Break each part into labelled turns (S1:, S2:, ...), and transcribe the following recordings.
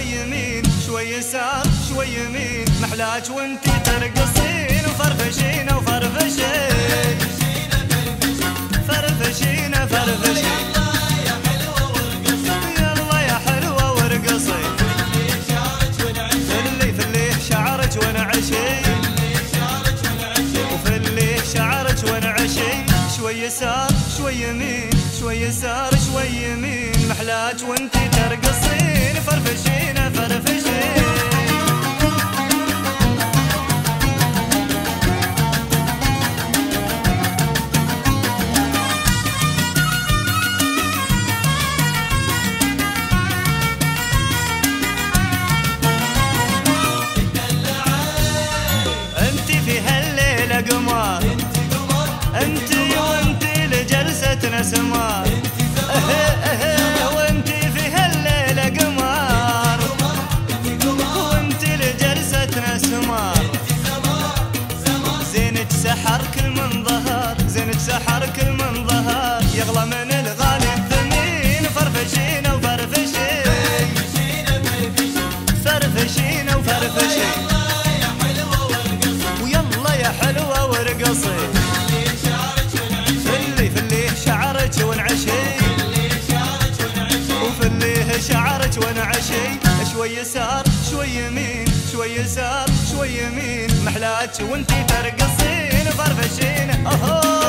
S1: شوي يمين شوي يسار شوي يمين. محلاك وانتي ترقصين وفرفشين وفرفشين. فرفشين وانعشي شوي يسار شوي يمين شوي يسار شوي يمين. محلاك وانتي ترقصين لجلستنا سمار. لجلستنا سمار. زينك سحر كل من ظهر زينك سحر كل من ظهر يغلى من يمين شوي يسار شوي يمين. محلاك وانتي ترقصين فرفشين اهو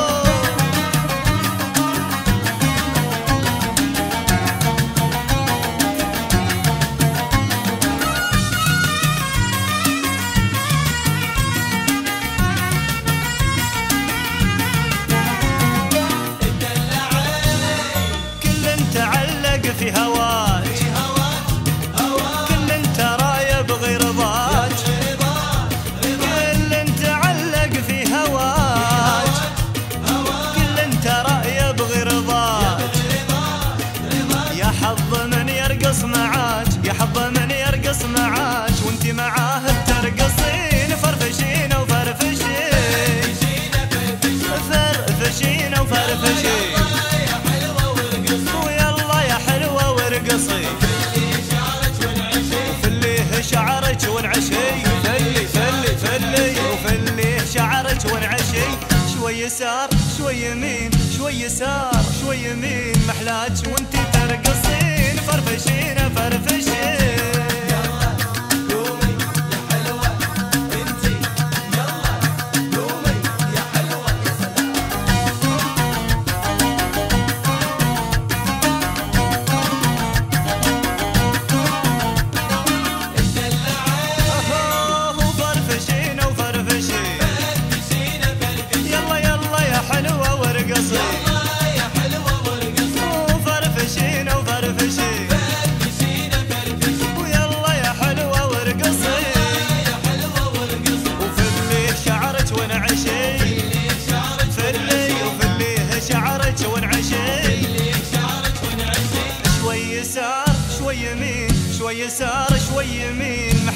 S1: وانعشي شوي يسار شوي يمين شوي يسار شوي يمين. محلاك وانتي ترقصين فرفشين فرفشين.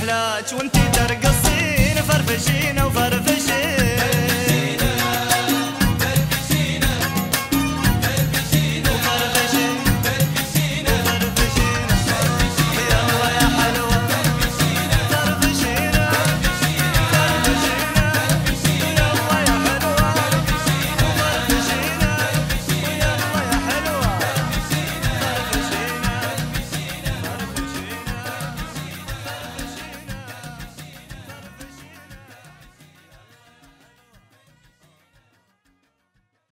S1: محلاك وانتي ترقصين فرفشين وفرفشين.